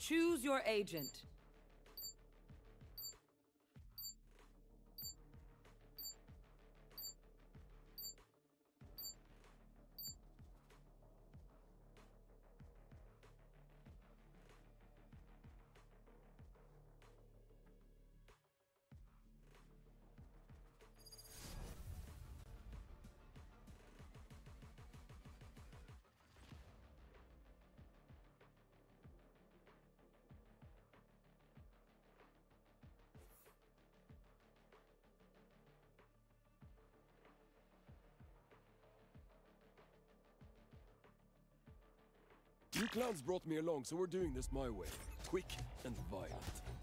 Choose your agent. Clowns brought me along, so we're doing this my way. Quick and violent.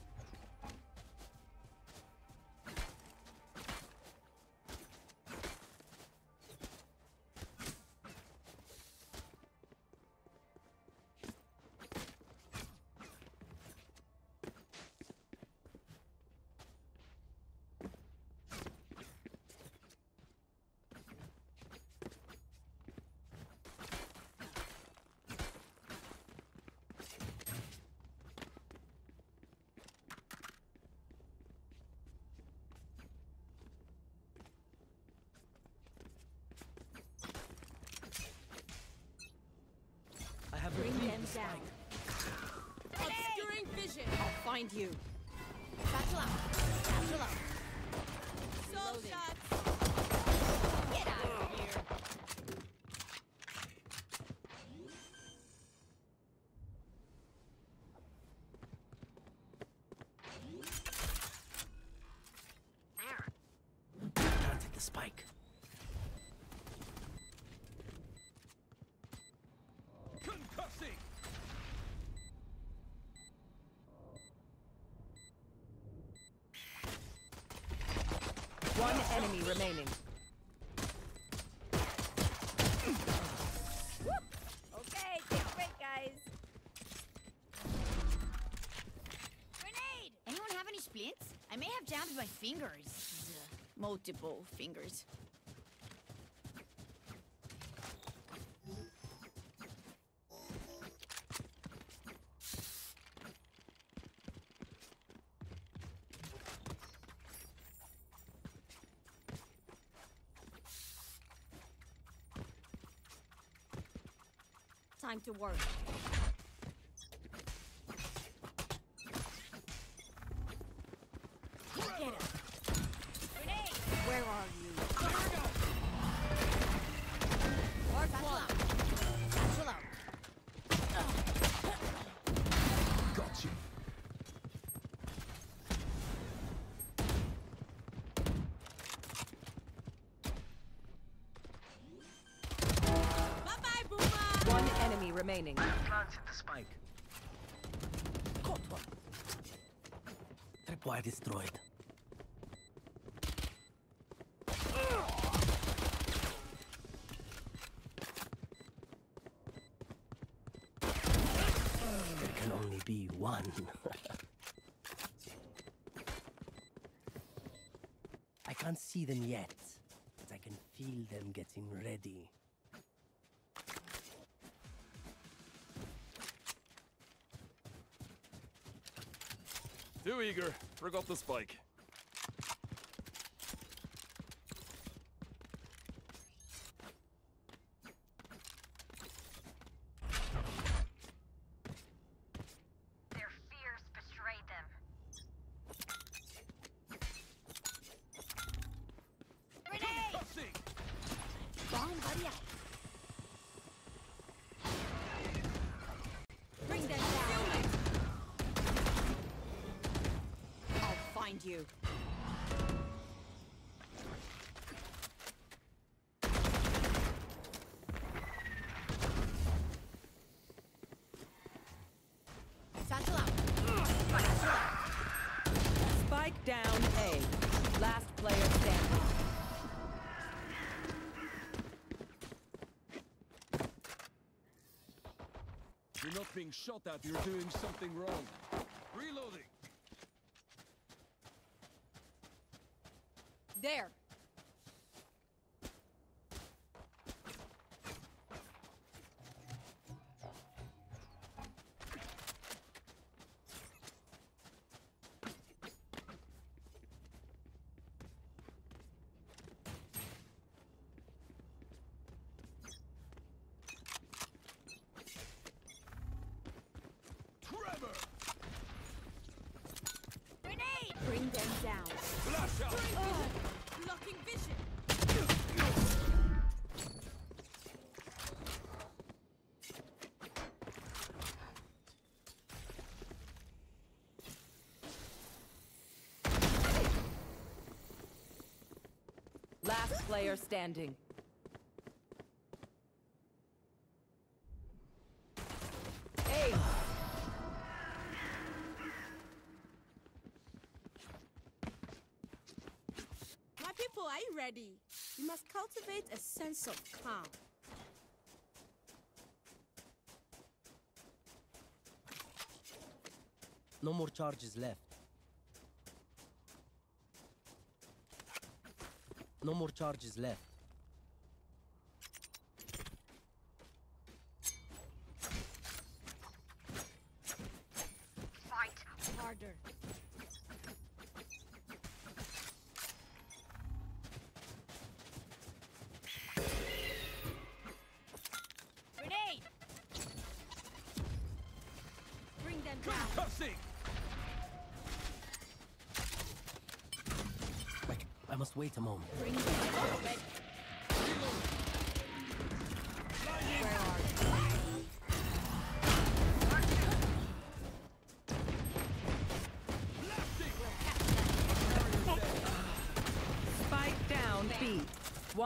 Down. Obscuring vision. I'll find you. Satchel out. Satchel out. Soul shots. Get out of here. Planted the spike. Concussing! One enemy remaining. Okay, take a break, guys. Grenade! Anyone have any splints? I may have jammed my fingers. Multiple fingers. Time to work. Remaining. Planted the spike. Caught one. Tripwire destroyed. There can only be one. I can't see them yet, but I can feel them getting ready. Too eager. Forgot the spike. Their fears betrayed them. Grenade! Concussing! Bomb buddy out. Bring them down. I'll find you. Satchel out. Spike down A. Last player standing. Being shot at, you're doing something wrong. Reloading! There. Bring them down. Flash out! Blocking vision. Last player standing. Hey, My people, are you ready? You must cultivate a sense of calm. No more charges left. No more charges left. Fight. Harder. Grenade! Bring them down. Cussing! Like, I must wait a moment. Bring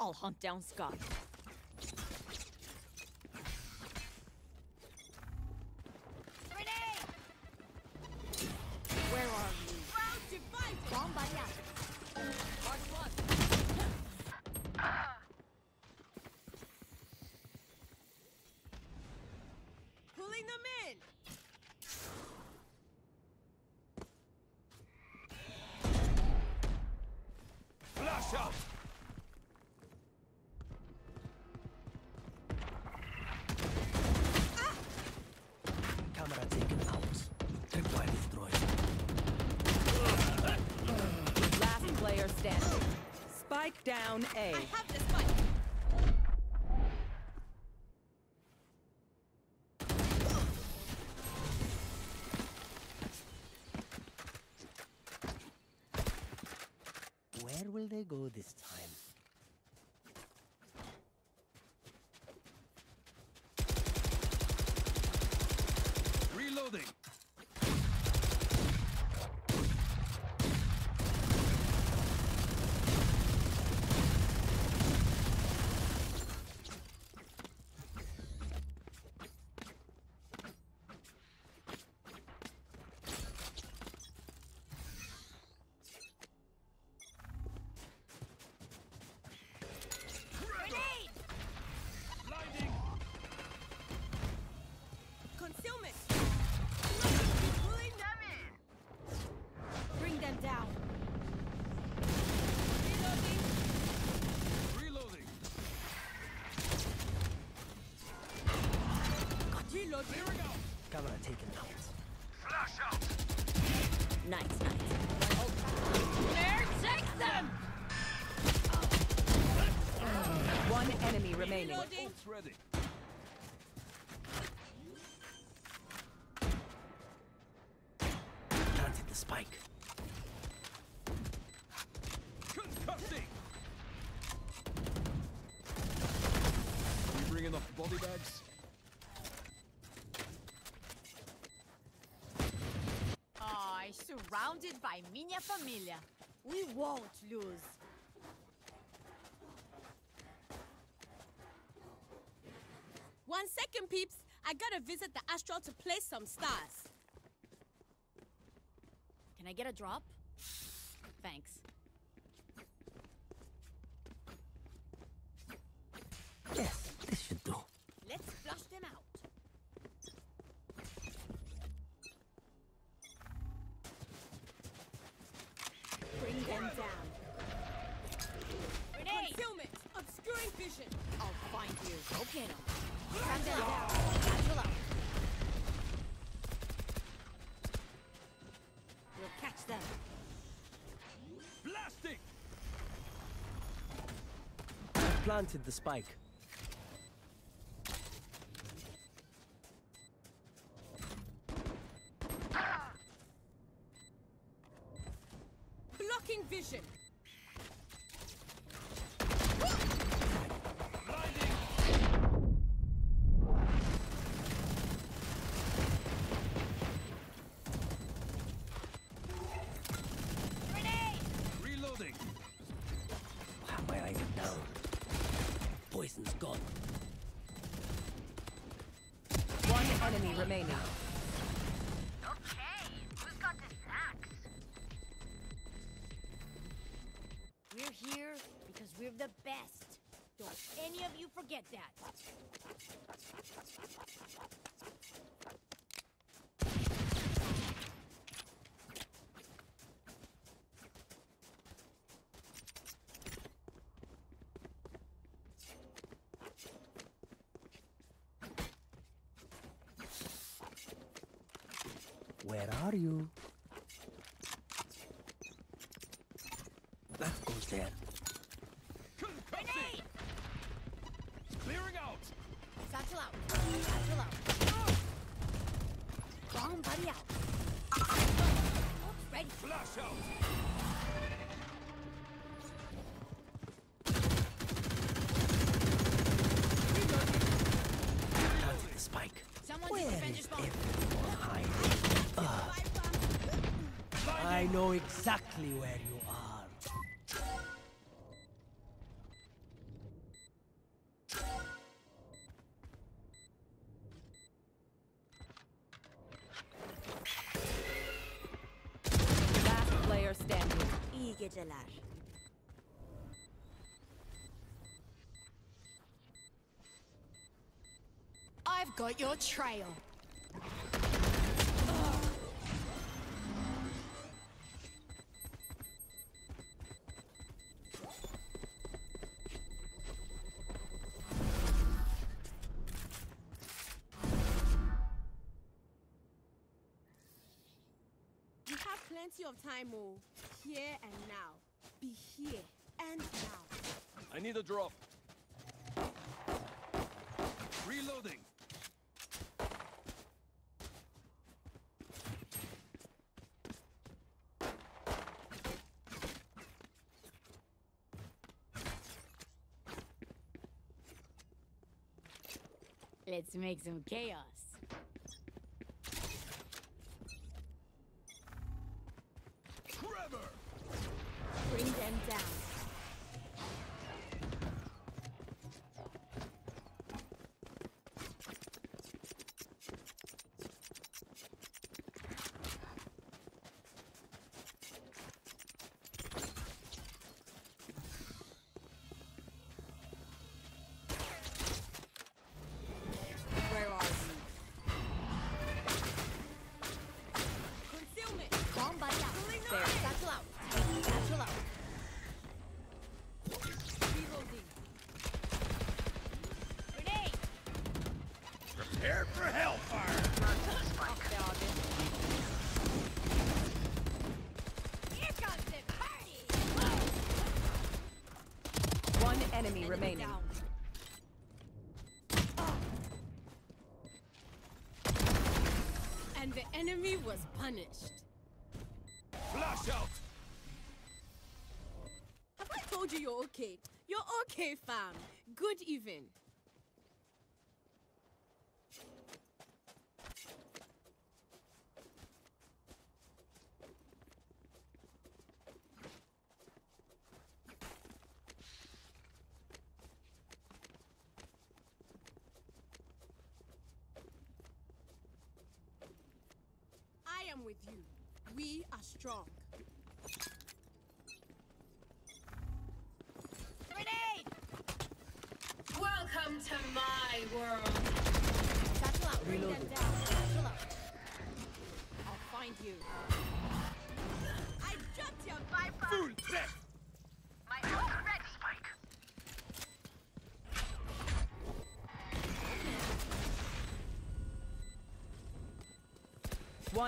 I'll hunt down Scott. Grenade! Where are you? Divided. Bomb by. Mark one. Pulling them in. Flash out! Camera taken out. Tripwire destroyed. Last player standing. Spike down A. I have the spike. Where will they go this time? Reloading. Camera taken out. Flash out! Nice, nice. There, take them! One enemy remaining. Ready. Planted the spike. Concussing! We bringing up body bags? Surrounded by minha família. We won't lose. One second, peeps. I gotta visit the astral to play some stars. Can I get a drop? Thanks. Yes, this should do. Vision. I'll find you. Go get 'em. Calm them down. Satchel out. We'll catch them. Blasting! I've planted the spike. Are you? That goes there. Grenade! Clearing out! Satchel out. Satchel out. Bomb buddy out. Ready. Flash out! Planted the spike. Someone Where take the is Avengers bomb. everyone hiding? I know exactly where you are. Last player standing. İyi geceler. I've got your trail. Time, oh. Here and now. Be here and now. I need a drop. Reloading! Let's make some chaos. Was punished. Flash out! Have I told you you're okay? You're okay, fam. Good even.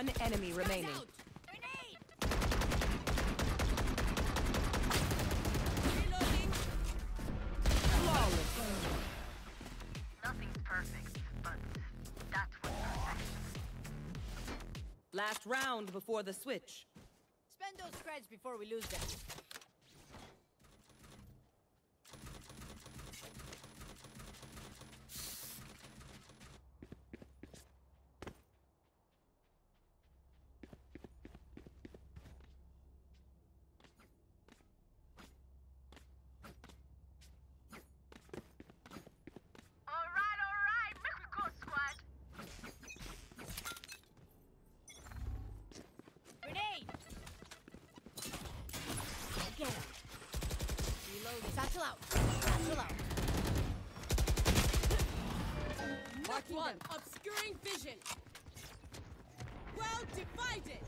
One enemy remaining. out. Grenade! Reloading. Flawless. Nothing's perfect, but that's what perfection. Last round before the switch. Spend those creds before we lose them. All right, all right. Make we go, squad. Grenade! Get him. Reloading. Satchel out. Satchel out. Mark one. Obscuring vision. Well divided.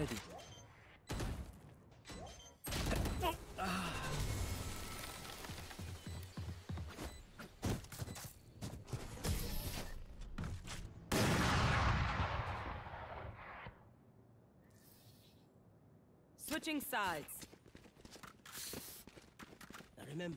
Ready. Switching sides. Now remember,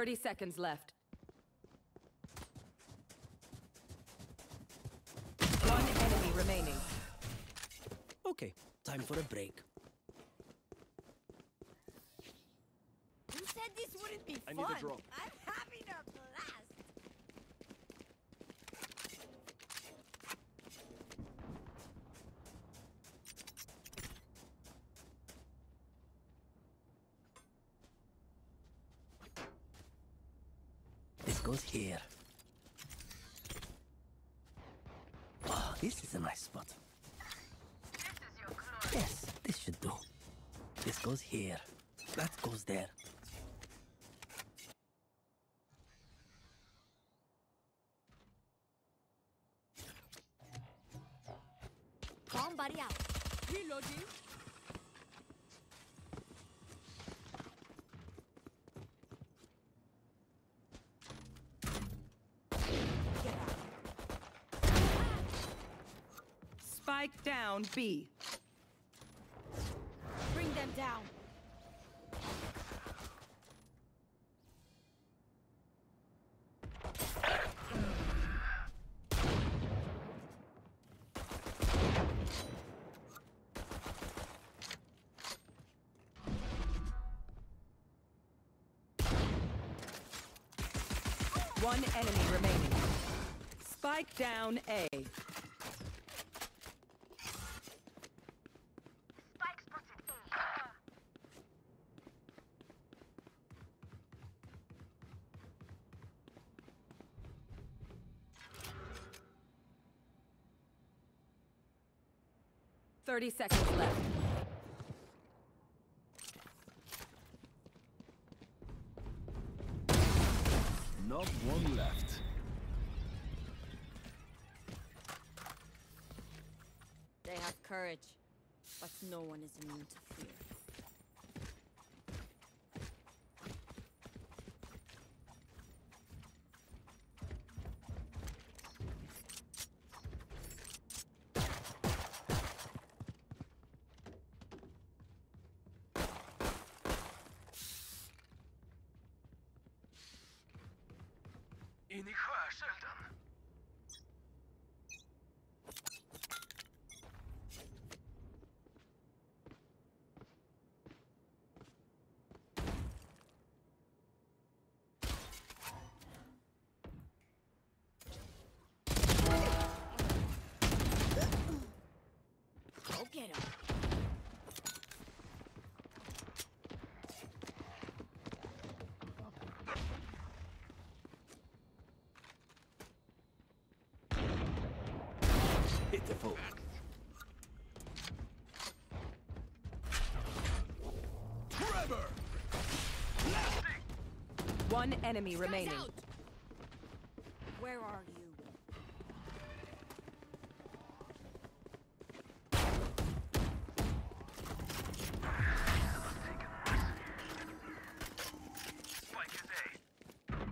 30 seconds left. One enemy remaining. Okay, time for a break. You said this wouldn't be fun. I need a drop. goes here. That goes there. Somebody out. Reloading. Spike down B. One enemy remaining. Spike down A. Spike spotted A. Thirty seconds left. Not one left. They have courage, but no one is immune to fear. In get him. Pitiful. Trevor! One enemy remaining. out. Where are you? Spike is A.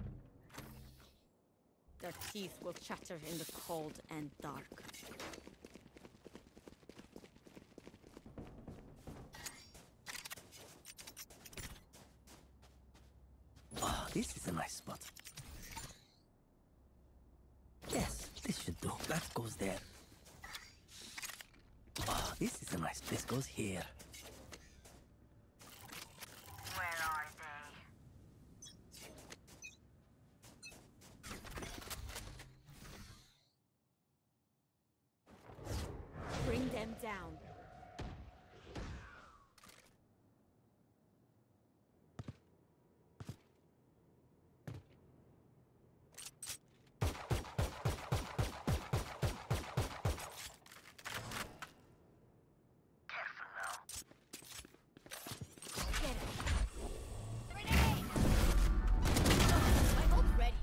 Their teeth will chatter in the cold and dark. Oh, this is a nice spot. Yes, this should do. That goes there. Oh, this is a nice. This goes here. Where are they? Bring them down. Careful now. Go get him. Grenade! My ult's ready.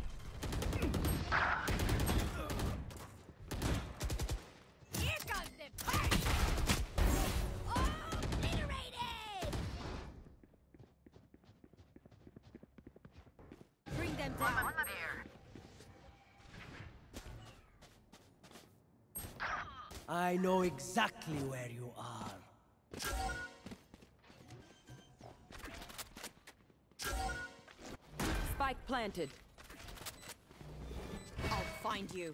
Here comes the party! Oh, obliterated! Bring them down. There. I know exactly where you are. Spike planted. I'll find you.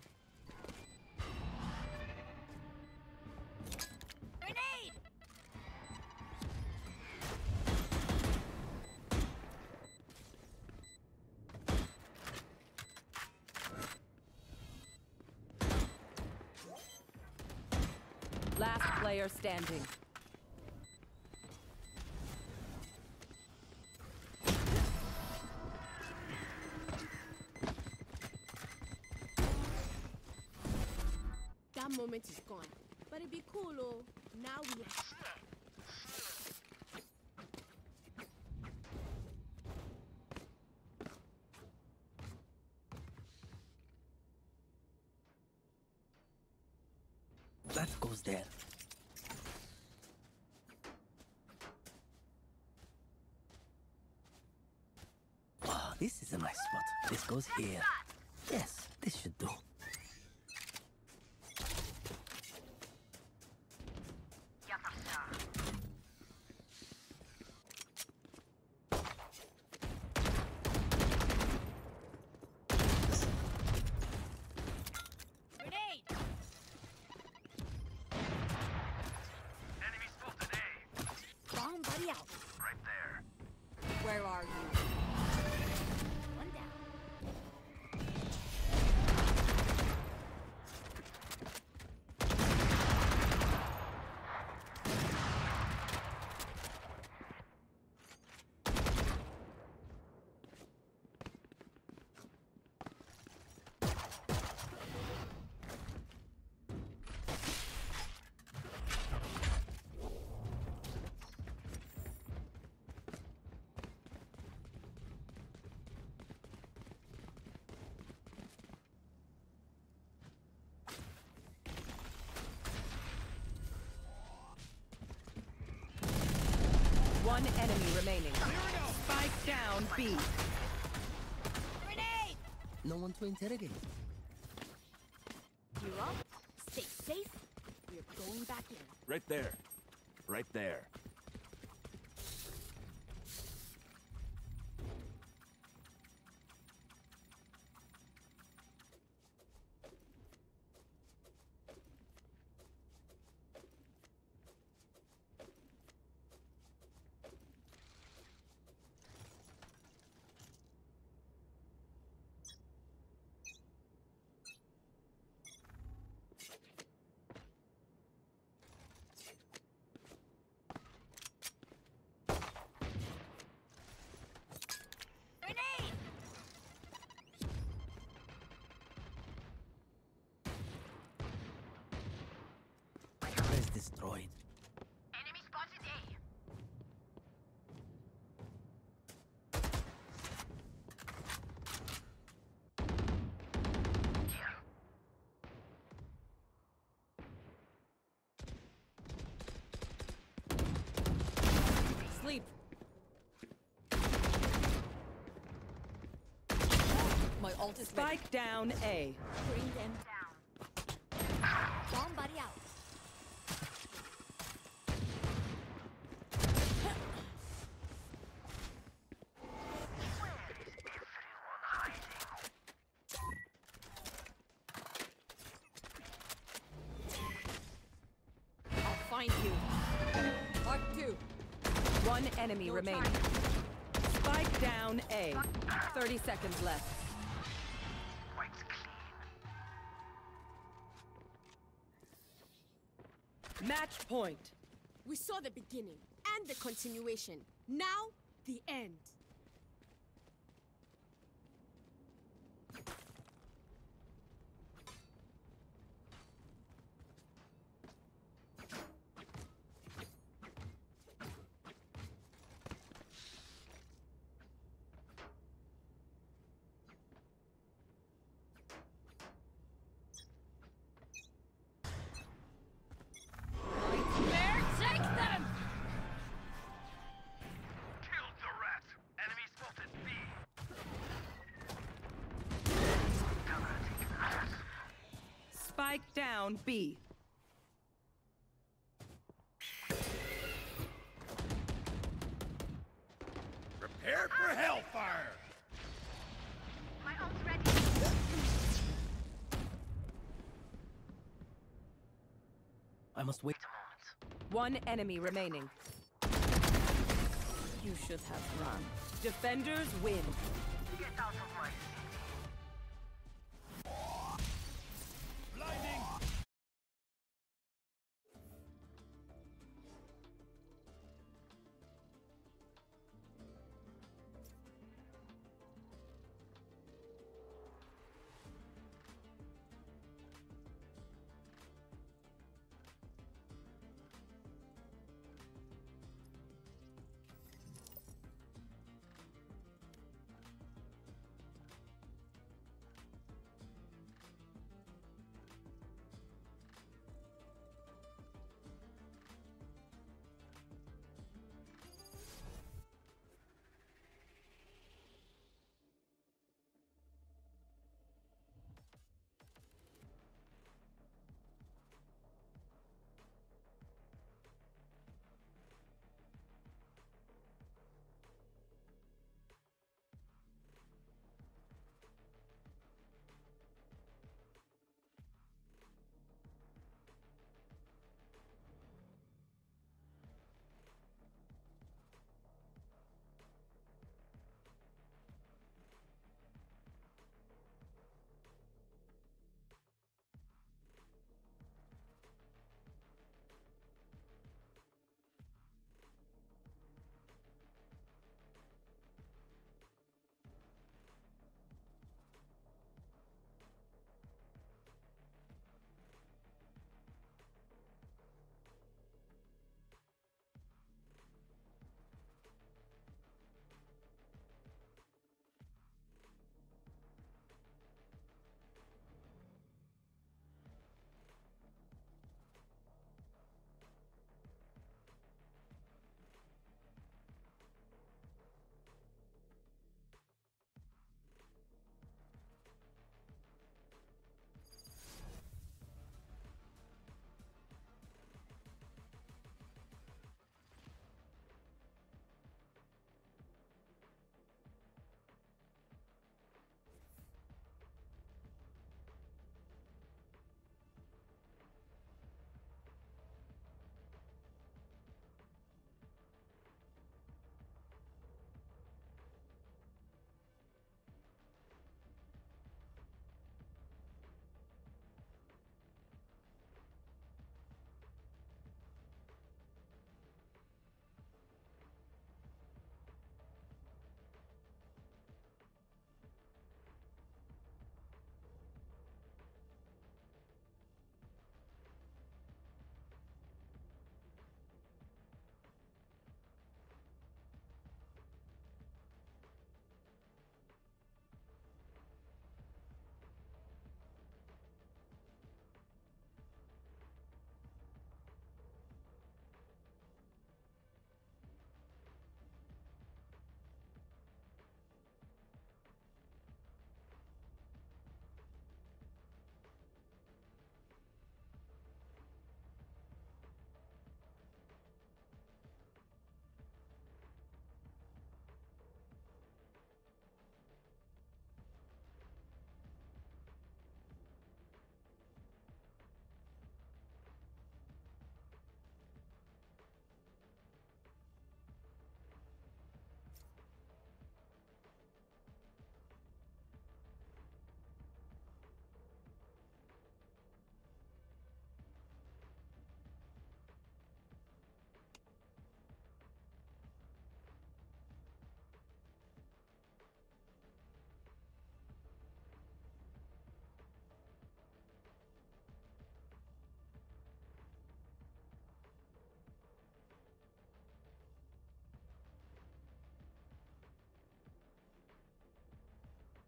Player standing. That moment is gone. But it'd be cool, oh. Now we have. That goes there. This is a nice spot. This goes here. Yes, this should do. Yapasha. Grenade! Enemy spotted A. Bomb buddy out. Right there. Where are you? One down. One enemy remaining. Spike down B. Grenade! No one to interrogate. You up? Stay safe. We're going back in. Right there. Right there. Destroyed. Enemy spotted A. Sleep. My ult is Spike down A. One enemy remaining. Spike down A. 30 seconds left. White's clean. Match point. We saw the beginning and the continuation. Now, the end. Spike down B. Prepare for hellfire! My ult's ready. I must wait. Wait a moment. One enemy remaining. You should have run. Defenders win.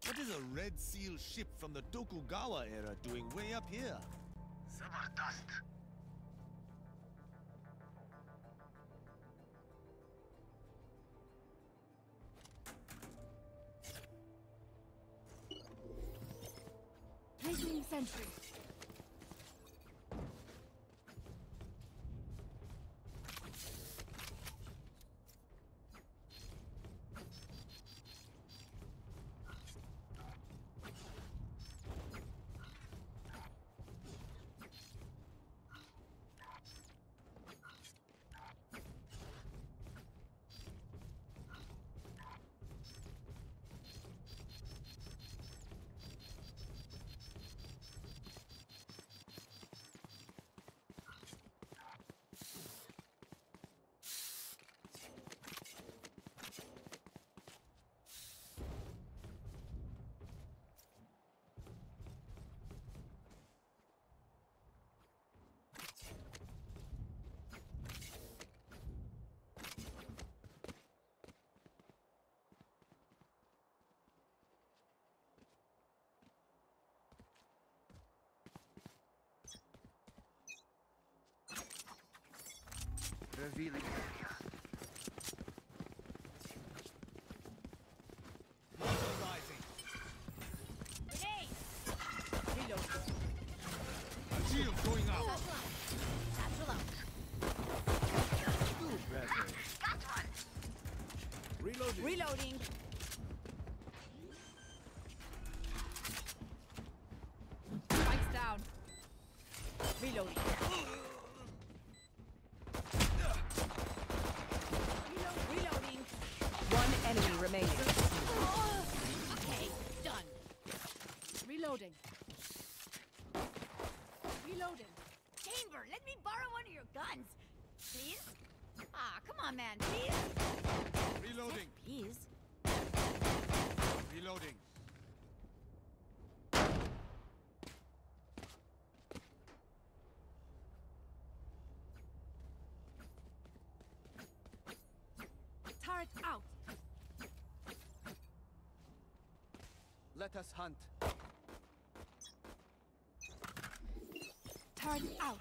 What is a Red Seal ship from the Tokugawa era doing way up here? Zabardast. Placing sentry. Revealing area. Rising. Grenade! Reload. Shield going up. Satchel out. Reloading. Reloading. On, man. Please? Reloading. Please? Reloading. Turret out. Let us hunt. Turret out.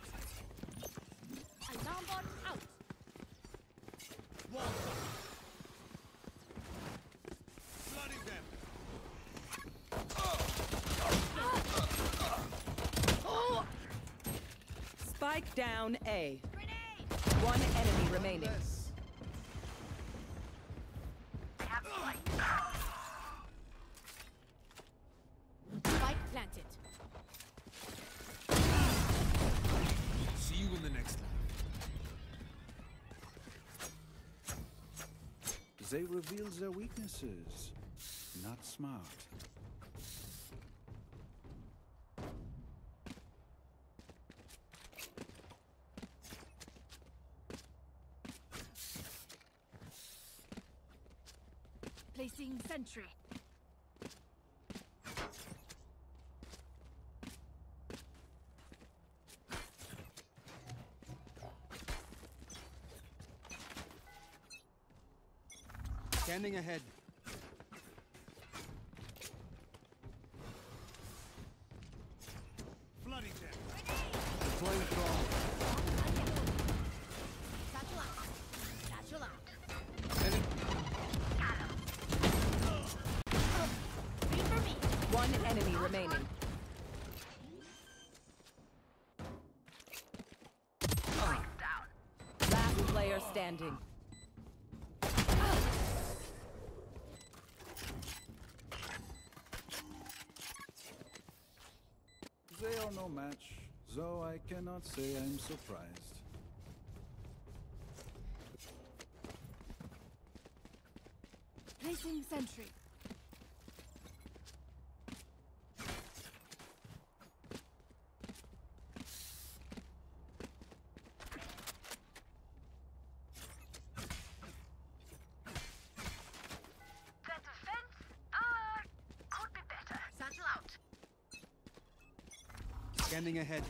Alarm out. Walls up. Flooding them. Spike down A. Grenade! One enemy remaining. They reveal their weaknesses. Not smart. Placing sentry. Scanning ahead. Flooding them. Deploying drone. Satchel out. Satchel out. Enemy. Read for me. One enemy remaining. Last player standing. Are no match, though I cannot say I'm surprised. Placing sentry. That defense, uh, could be better. Satchel out. Scanning ahead.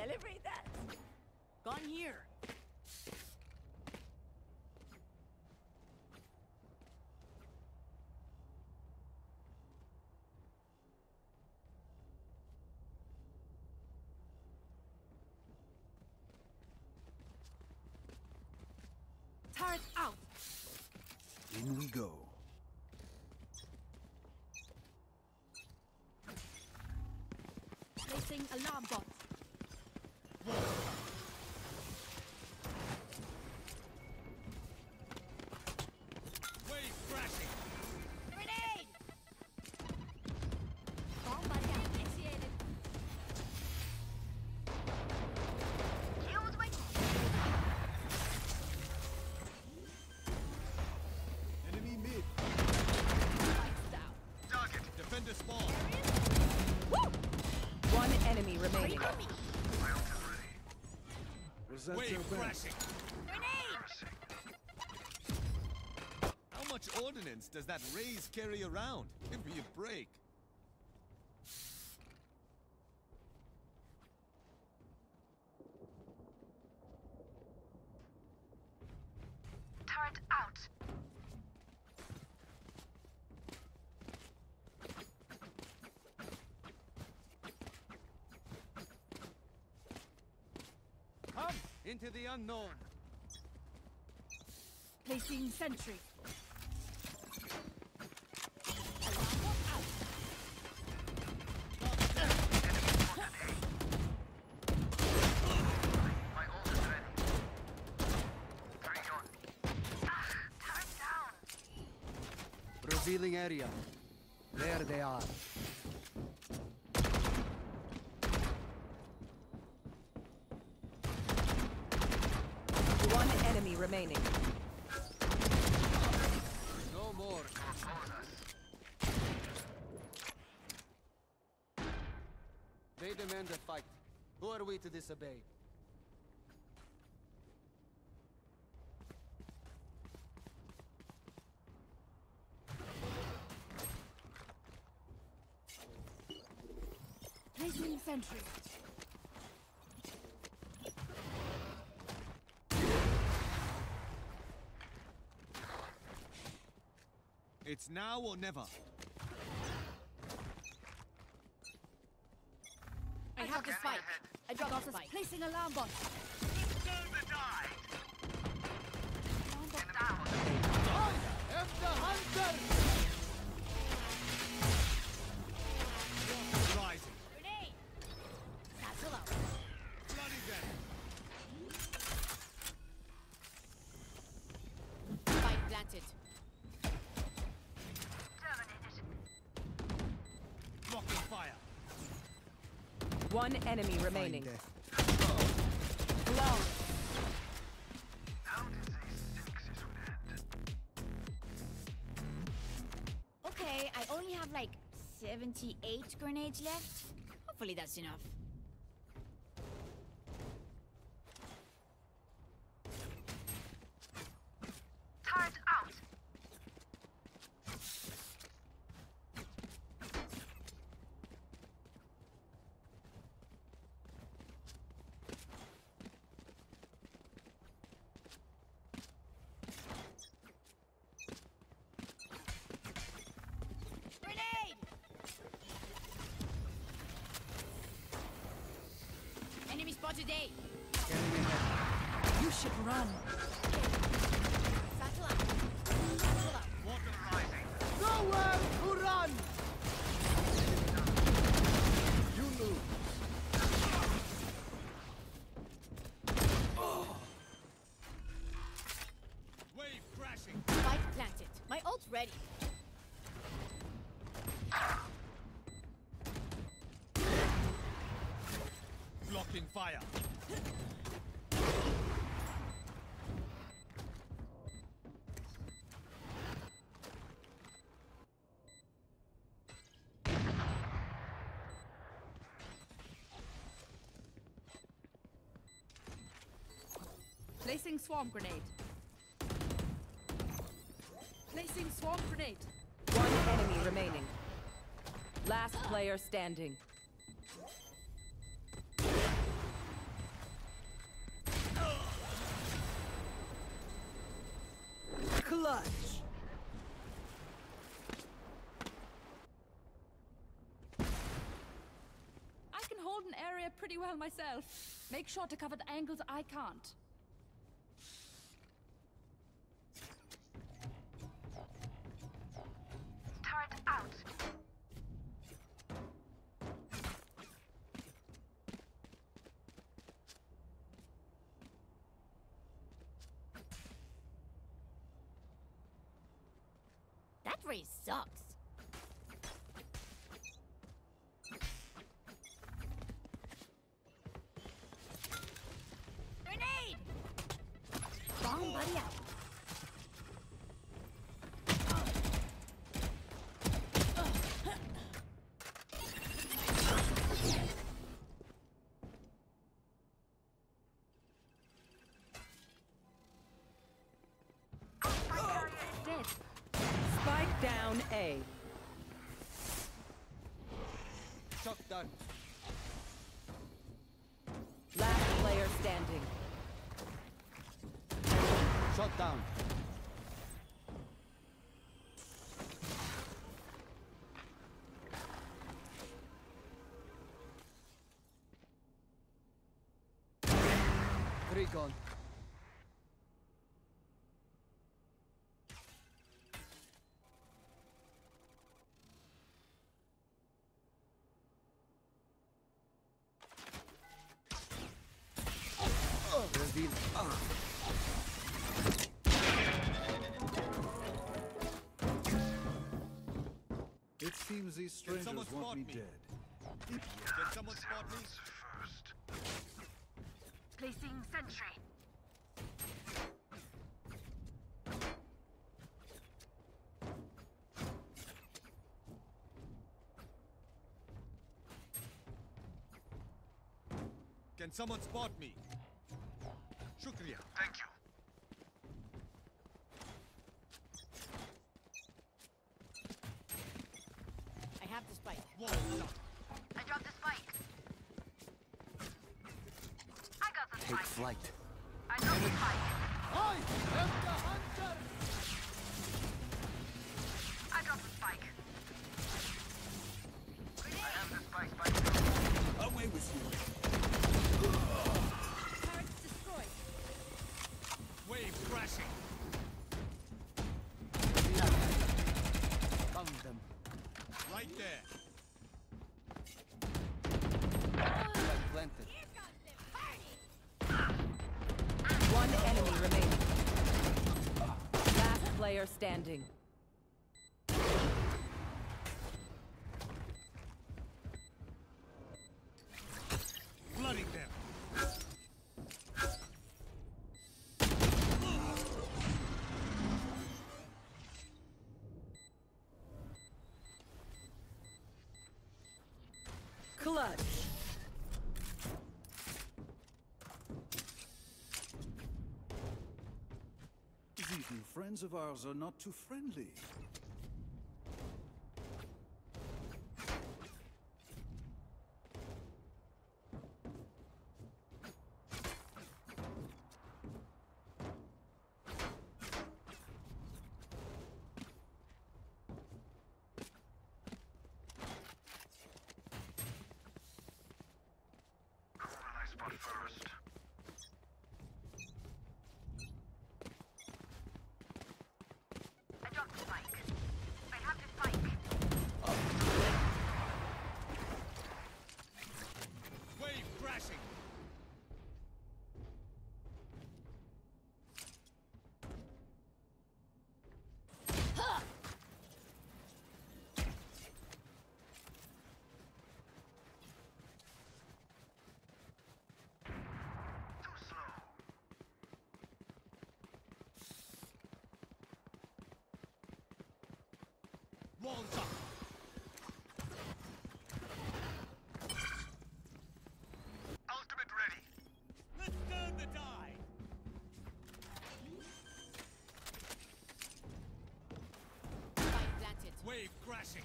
Celebrate that? Gone here. Turret out. In we go. Placing alarm bot. Present Wave your crashing. Grenade! How much ordnance does that Raze carry around? Give me a break. turret out. Come into the unknown. Placing sentry. Revealing area. There they are. One enemy remaining. No more. They demand a fight. Who are we to disobey? Placing sentry. It's now or never. Have the spike. I dropped the spike. Placing alarm bot. Turn the tide. Alarm bot Down. F hunter! One enemy remaining. How did they think this would end? Okay, I only have like 78 grenades left. Hopefully that's enough. fire. Placing swarm grenade. Placing swarm grenade. One enemy remaining. Last player standing. yourself. Make sure to cover the angles I can't. Turret out. That race sucks. Down A. Shot down. Last player standing. Shot down. Three gone. It seems these strangers want me, me, dead. Did someone spot me? First. Placing sentry. Can someone spot me? player standing. friends of ours are not too friendly. walls up. Ultimate ready. Let's turn the tide. Spike planted. Wave crashing.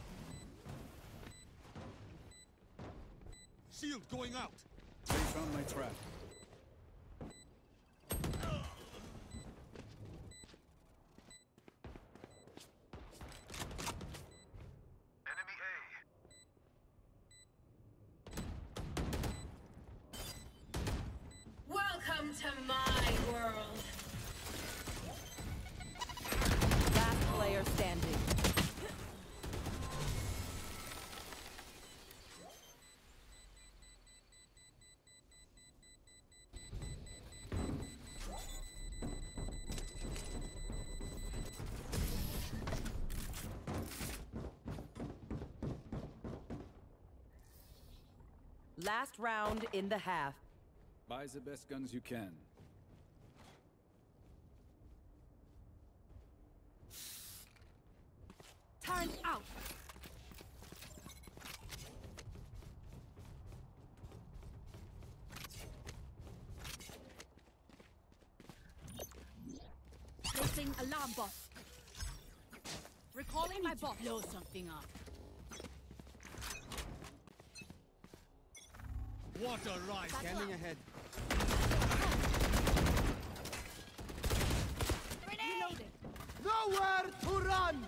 Shield going out. They found my trap. Last round in the half. Buy the best guns you can. Turn out. Placing alarm bot. Recalling my bot. Blow something up. What a ride. Scanning ahead. Reloading. Nowhere to run!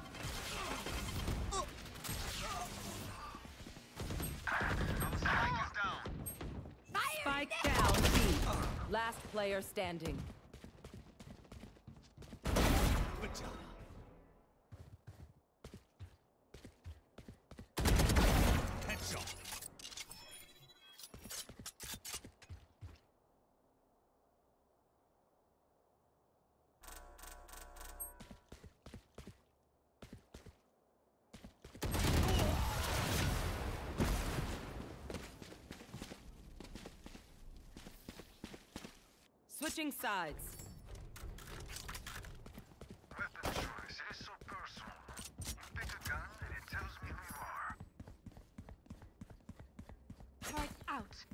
Spike down. Spike down B. Last player standing. Switching sides. Weapon choice is so personal. You pick a gun and it tells me who you are. Turn out.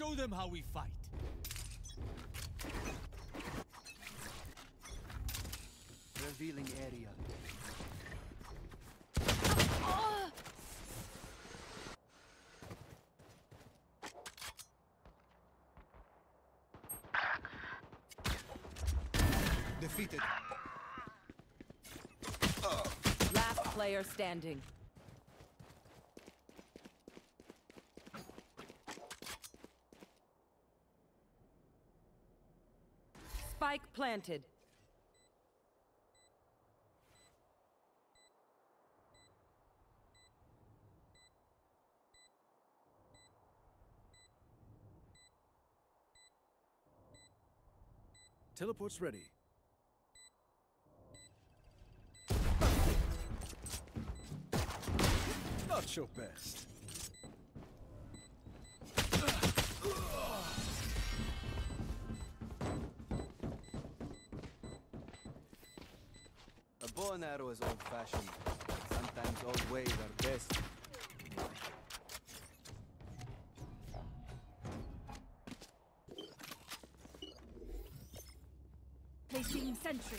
Show them how we fight. Revealing area. Defeated. Last player standing. Planted. Teleport's ready. Not your best. Arrow is old-fashioned. Sometimes old ways are best. Placing sentry.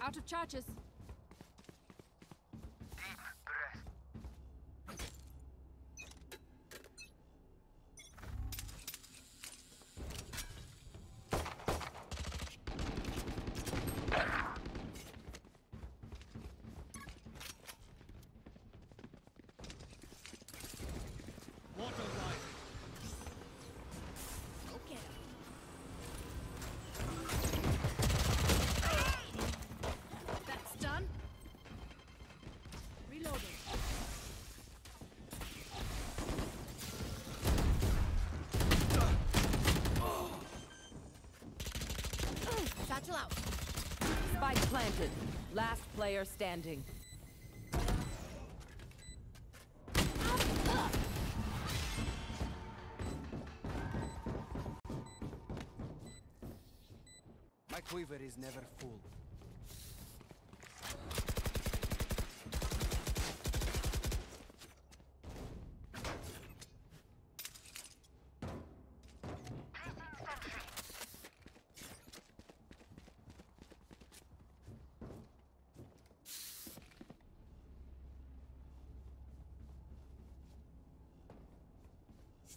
Out of charges. Last player standing. My quiver is never full.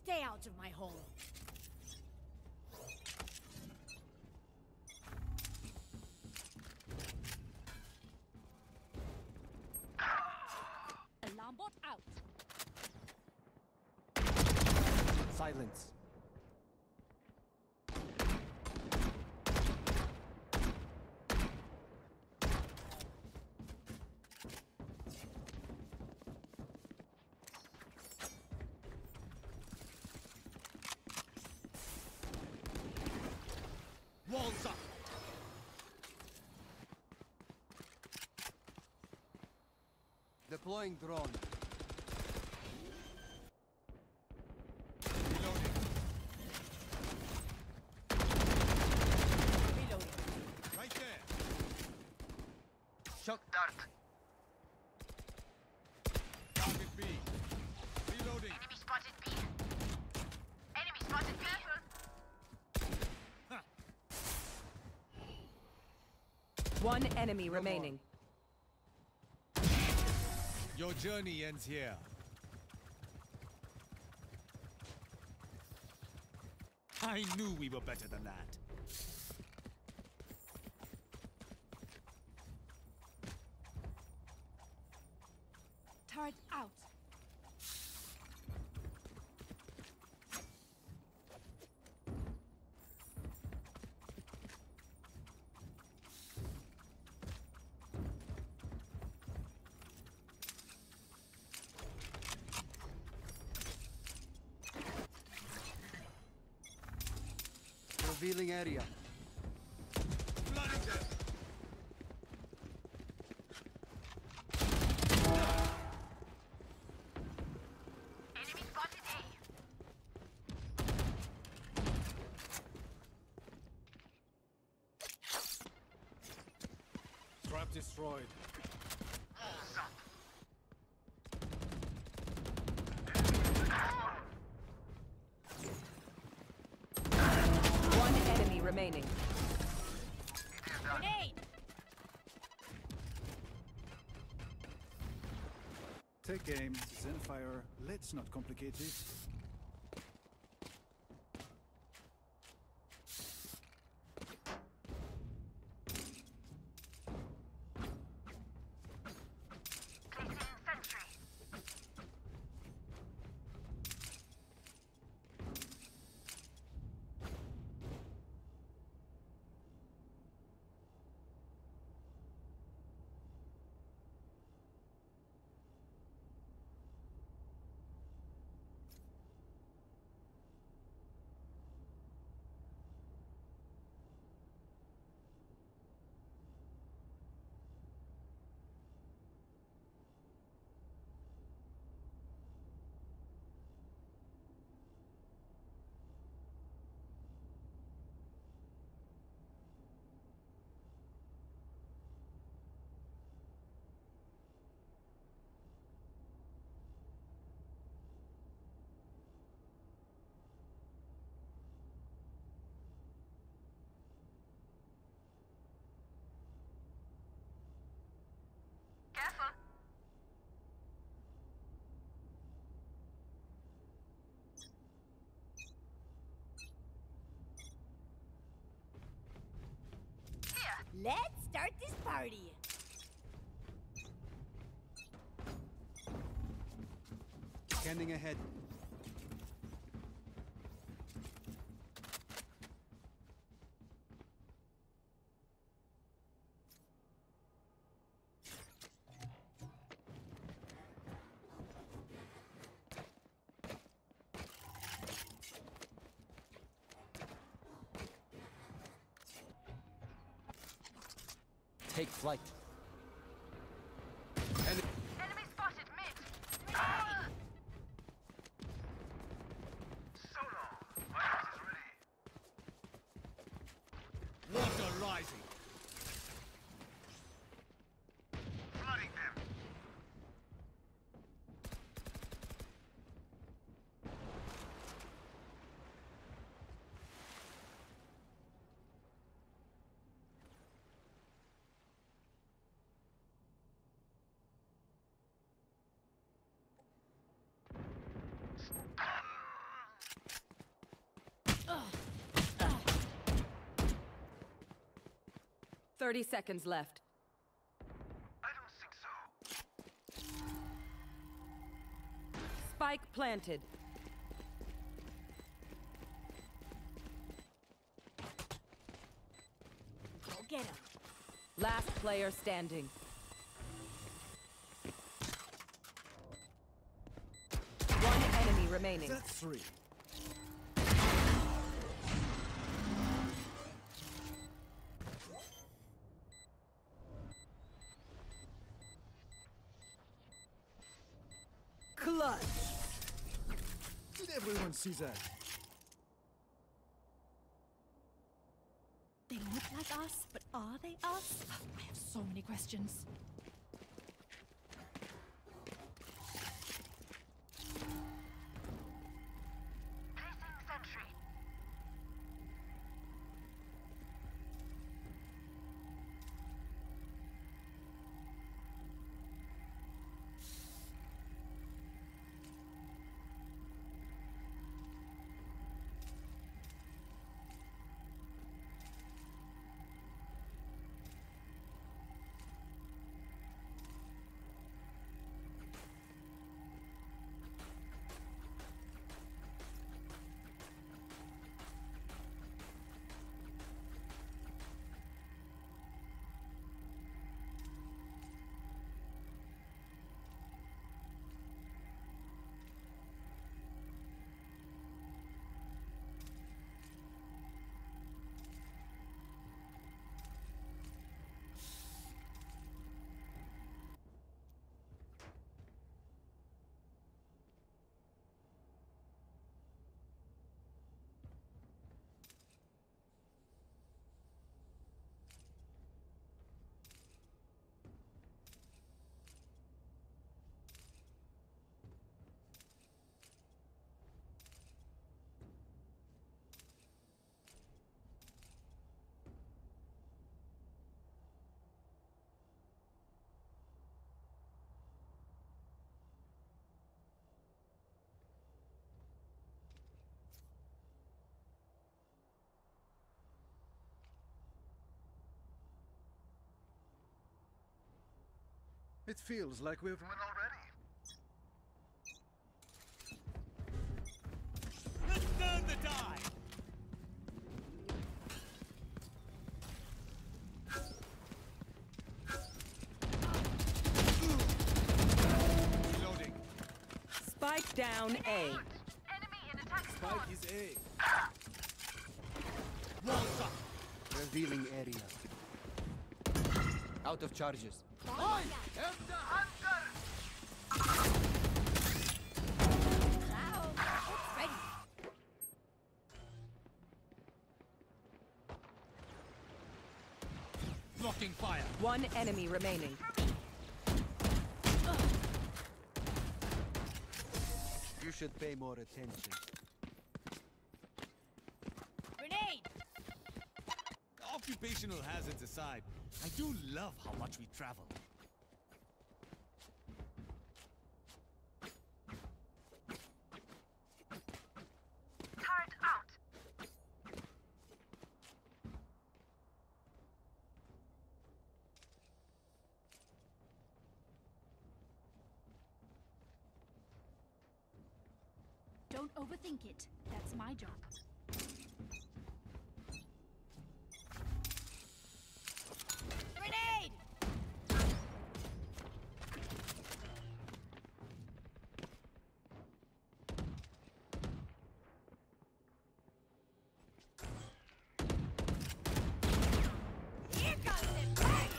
Stay out of my hole. Alarm bot out. Silence. Walls up. Deploying drone. Reloading. Reloading. Right there. Shock. Dart. Target B. Reloading. Enemy spotted B. Enemy spotted B. One enemy remaining. Your journey ends here. I knew we were better than that. Turret out. Revealing area. Flooding them. Enemy spotted A. Trap destroyed. Walls up. One enemy remaining. Grenade. Take aim, Zenfire. Let's not complicate it. Placing sentry. Careful. Here. Let's start this party. Scanning ahead. Take 30 seconds left. I don't think so. Spike planted. Go get him. Last player standing. One enemy remaining. That's three. Clutch. Did everyone see that? They look like us, but are they us? I have so many questions. It feels like we've. won already. Let's turn the tide! Reloading. Spike down A. Enemy in attack Spike spawn. is A. Revealing area. Out of charges. Cloud, it's ready. Blocking fire. One enemy remaining. You should pay more attention. Grenade! Occupational hazards aside, I do love how much we travel. Don't overthink it. That's my job. Grenade! Here comes it! Bang!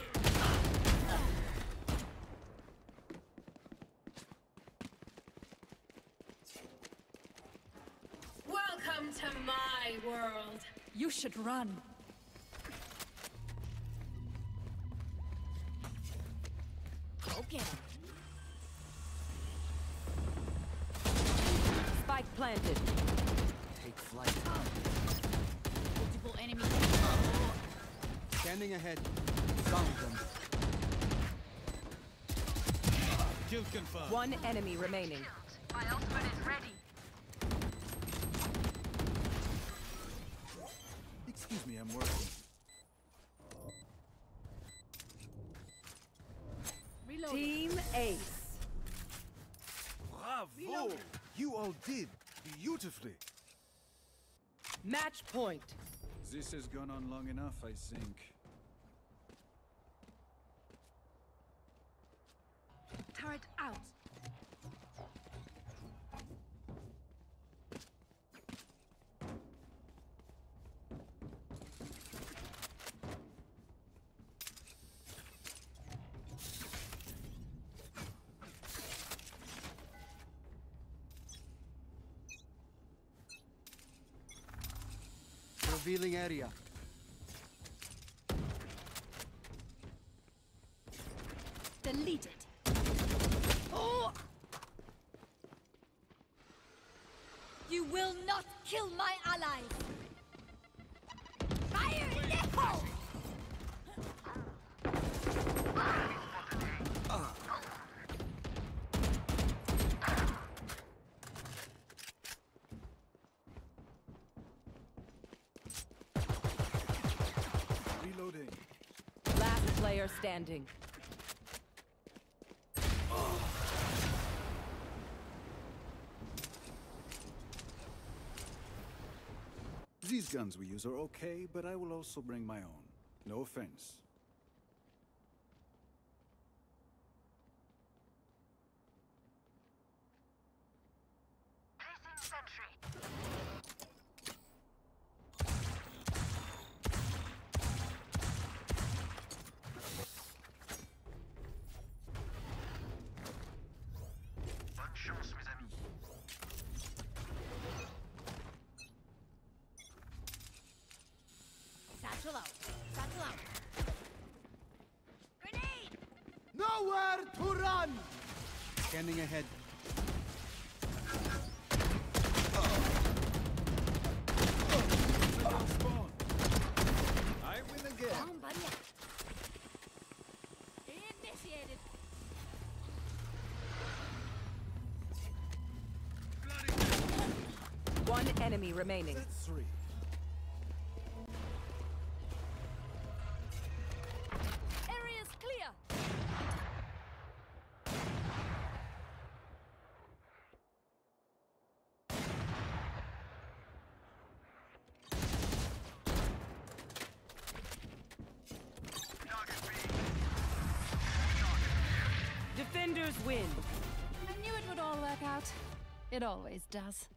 Welcome to my world. You should run. Go get him. Spike planted. Take flight. Multiple enemies. Standing ahead. Found them. Kill confirmed. One enemy remaining. Excuse me, I'm working. Team Ace. Bravo! You all did beautifully. Match point. This has gone on long enough, I think. Turret out. Revealing area. Deleted. Oh! You will not kill my allies! Fire in the hole! Reloading. Last player standing. These guns we use are okay, but I will also bring my own. No offense. Placing sentry. Bonne chance, mes amis. Satchel out. Satchel out. Grenade! Nowhere to run! Scanning ahead. I win again. Initiated. One enemy remaining. It always does.